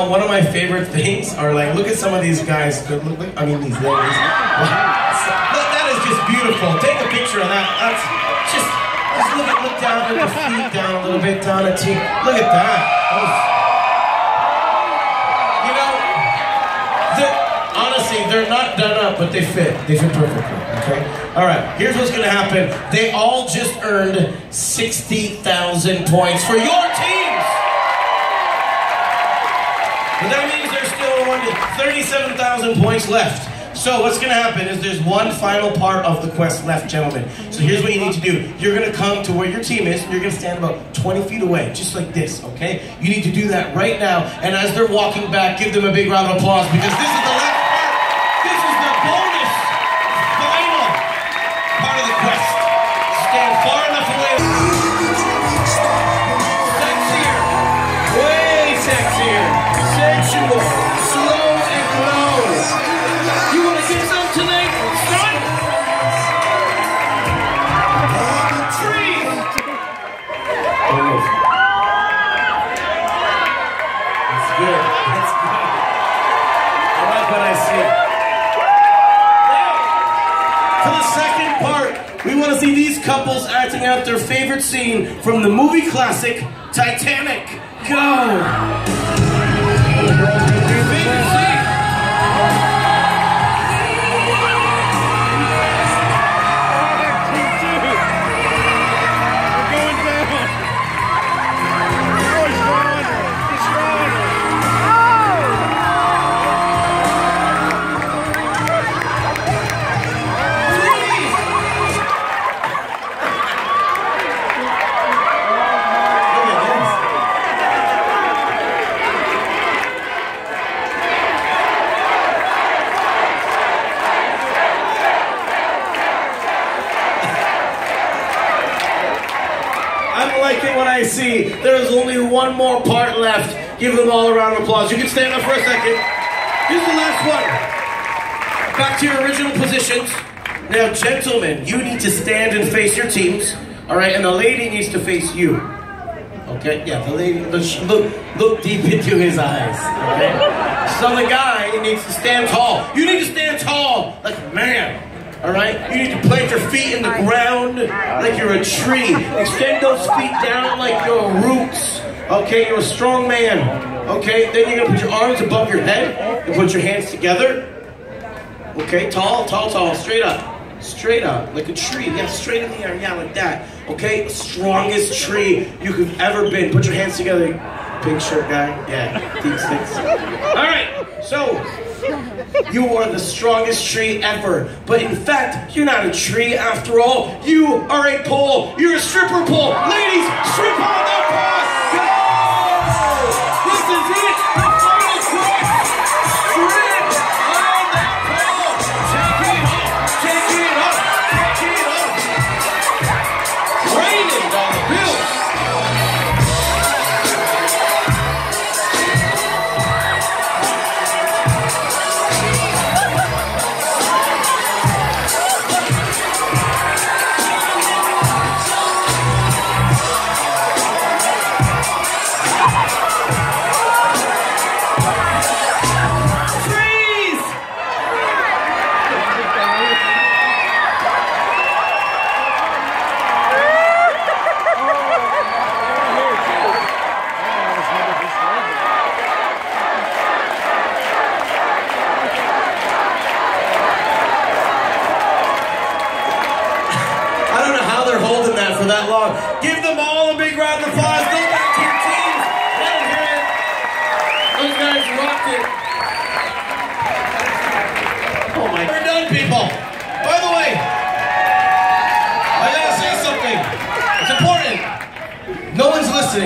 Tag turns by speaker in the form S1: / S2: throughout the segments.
S1: now, one of my favorite things are like, look at some of these guys. Look, look, I mean, these ladies. Look, that is just beautiful. Take a picture of that. That's just, just look at, look down, put your feet down a little bit, Donna T. Look at that. Honestly, they're not done up, but they fit. They fit perfectly. Okay. All right. Here's what's gonna happen. They all just earned sixty thousand points for your But that means there's still thirty-seven thousand points left. So what's gonna happen is there's one final part of the quest left, gentlemen. So here's what you need to do. You're gonna come to where your team is. and You're gonna stand about 20 feet away, just like this, okay? You need to do that right now. And as they're walking back, give them a big round of applause because this is the last Sensual. Slow and low. You want to get some tonight, son? Trees. That's good. That's good. I like what I see. For the second part, we want to see these couples acting out their favorite scene from the movie classic Titanic. Go! I'm liking what I see. There is only one more part left. Give them all a round of applause. You can stand up for a second. Here's the last one. Back to your original positions. Now, gentlemen, you need to stand and face your teams. All right, and the lady needs to face you. Okay, yeah, the lady. Look, look, look deep into his eyes. Okay. So the guy needs to stand tall. You need to stand tall, like a man. All right. You need to plant your feet in the ground like you're a tree. Extend those feet down like your roots. Okay, you're a strong man. Okay, then you're gonna put your arms above your head and put your hands together. Okay, tall, tall, tall, straight up. Straight up, like a tree. Yeah, straight in the air. Yeah, like that. Okay, strongest tree you could ever been. Put your hands together. Big shirt guy. Yeah, deep sticks. All right, so you are the strongest tree ever. But in fact, you're not a tree after all. You are a pole. You're a stripper pole. Ladies, strip on that pole. Give them all a big round of applause. Go back to your teams. Them it. Those guys rocked it. Oh my. We're done, people. By the way, I gotta say something. It's important. No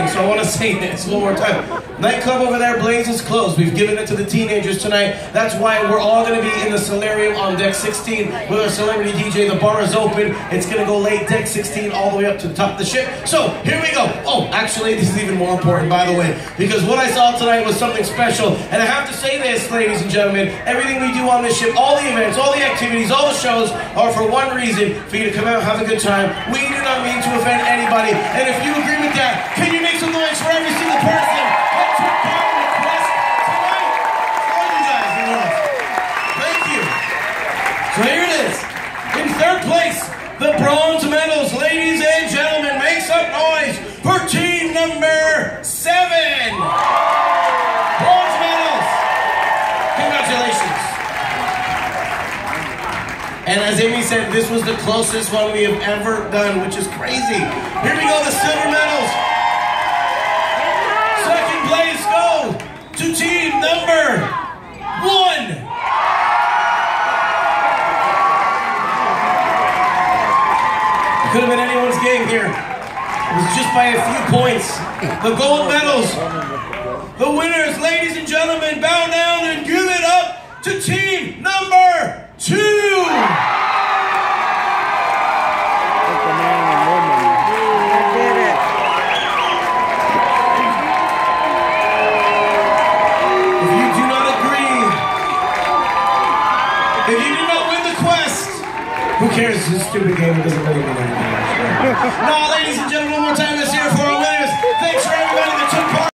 S1: so I want to say this one more time. Nightclub over there, Blaze is closed. We've given it to the teenagers tonight. That's why we're all going to be in the solarium on deck 16 with our celebrity DJ. The bar is open. It's going to go late deck 16 all the way up to the top of the ship. So here we go. Oh, actually, this is even more important, by the way, because what I saw tonight was something special. And I have to say this, ladies and gentlemen, everything we do on this ship, all the events, all the activities, all the shows are for one reason, for you to come out have a good time. We do not mean to offend anybody. And if you agree with that, can you make some noise for every single person? Let's So here it is. In third place, the bronze medals, ladies and gentlemen, make some noise for team number seven. Bronze medals. Congratulations. And as Amy said, this was the closest one we have ever done, which is crazy. Here we go, the silver medals. Second place go to team number one. Could have been anyone's game here. Was just by a few points. The gold medals. The winners, ladies and gentlemen, bow down and give it up to team cares? It's a stupid game. It doesn't really mean anything. no, ladies and gentlemen, one more time, let's hear it for our winners. Thanks for everybody that took part.